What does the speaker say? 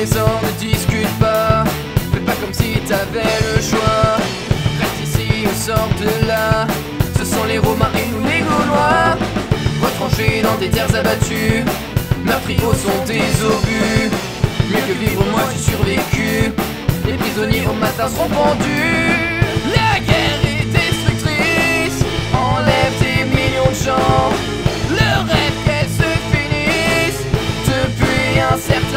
les hommes ne discutent pas. Fais pas comme si t'avais le choix. Reste ici ou sors de là. Ce sont les Romains et nous les Gaulois. Retranchés dans des terres abattues. Meurtriers sont des obus. Mieux que vivre, moi j'ai survécu. Les prisonniers au matin seront pendus. La guerre est destructrice. Enlève des millions de gens. Le rêve qu'elle se finisse depuis un certain